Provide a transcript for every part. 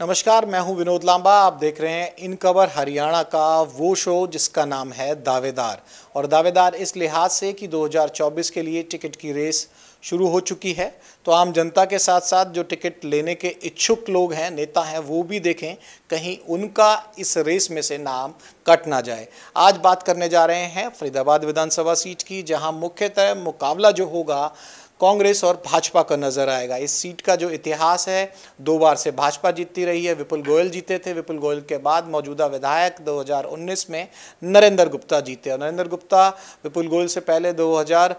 नमस्कार, मैं हूँ विनोद लांबा। आप देख रहे हैं इन कवर हरियाणा का वो शो जिसका नाम है दावेदार। और दावेदार इस लिहाज से कि 2024 के लिए टिकट की रेस शुरू हो चुकी है। तो आम जनता के साथ साथ जो टिकट लेने के इच्छुक लोग हैं, नेता हैं, वो भी देखें, कहीं उनका इस रेस में से नाम कट ना जाए। आज बात करने जा रहे हैं फरीदाबाद विधानसभा सीट की, जहाँ मुख्यतः मुकाबला जो होगा कांग्रेस और भाजपा का नज़र आएगा। इस सीट का जो इतिहास है, दो बार से भाजपा जीतती रही है, विपुल गोयल जीते थे। विपुल गोयल के बाद मौजूदा विधायक 2019 में नरेंद्र गुप्ता जीते। और नरेंद्र गुप्ता विपुल गोयल से पहले 2000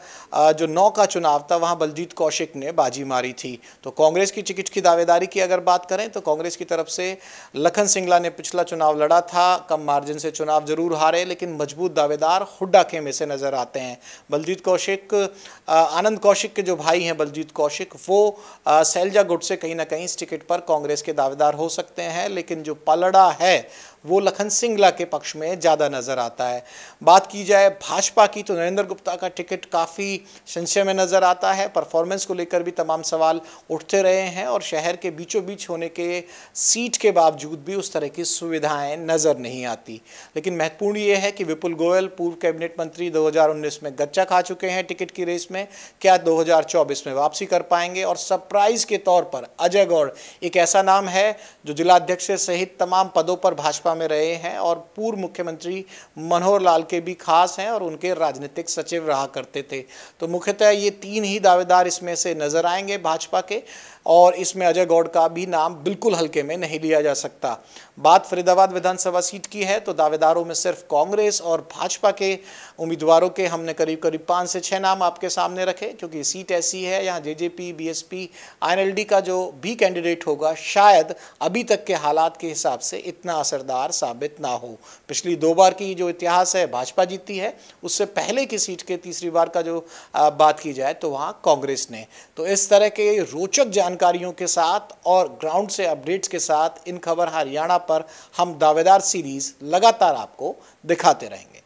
जो नौ का चुनाव था, वहाँ बलजीत कौशिक ने बाजी मारी थी। तो कांग्रेस की टिकट की दावेदारी की अगर बात करें तो कांग्रेस की तरफ़ से लखन सिंगला ने पिछला चुनाव लड़ा था, कम मार्जिन से चुनाव ज़रूर हारे, लेकिन मज़बूत दावेदार हुड्डा खेमे से नज़र आते हैं। बलजीत कौशिक आनंद कौशिक के जो भाई हैं बलजीत कौशिक, वो सैलजा गुट से कहीं ना कहीं इस टिकट पर कांग्रेस के दावेदार हो सकते हैं, लेकिन जो पलड़ा है, वो लखन सिंगला के पक्ष में ज़्यादा नज़र आता है। बात की जाए भाजपा की तो नरेंद्र गुप्ता का टिकट काफ़ी संशय में नज़र आता है। परफॉर्मेंस को लेकर भी तमाम सवाल उठते रहे हैं और शहर के बीचों बीच होने के सीट के बावजूद भी उस तरह की सुविधाएँ नज़र नहीं आती। लेकिन महत्वपूर्ण ये है कि विपुल गोयल पूर्व कैबिनेट मंत्री 2019 में गच्चा खा चुके हैं टिकट की रेस में। क्या 2024 में वापसी कर पाएँगे और सरप्राइज़ के तौर पर अजय गौड़ एक ऐसा नाम है जो जिलाध्यक्ष सहित तमाम पदों पर भाजपा में रहे हैं और पूर्व मुख्यमंत्री मनोहर लाल के भी खास हैं और उनके राजनीतिक सचिव रहा करते थे। तो मुख्यतः ये तीन ही दावेदार इसमें से नज़र आएँगे भाजपा के और इसमें अजय गौड़ का भी नाम बिल्कुल हल्के में नहीं लिया जा सकता। बात फरीदाबाद विधानसभा सीट की है तो दावेदारों में सिर्फ़ कांग्रेस और भाजपा के उम्मीदवारों के हमने करीब करीब पाँच से छः नाम आपके सामने रखे, क्योंकि सीट ऐसी है, यहाँ जेजेपी बीएसपी आईएनएलडी का जो भी कैंडिडेट होगा, शायद अभी तक के हालात के हिसाब से इतना असरदार साबित ना हो। पिछली दो बार की जो इतिहास है, भाजपा जीती है, उससे पहले की सीट के तीसरी बार का जो बात की जाए तो वहाँ कांग्रेस ने। तो इस तरह के रोचक जानकारियों के साथ और ग्राउंड से अपडेट्स के साथ इन खबर हरियाणा पर हम दावेदार सीरीज़ लगातार आपको दिखाते रहेंगे।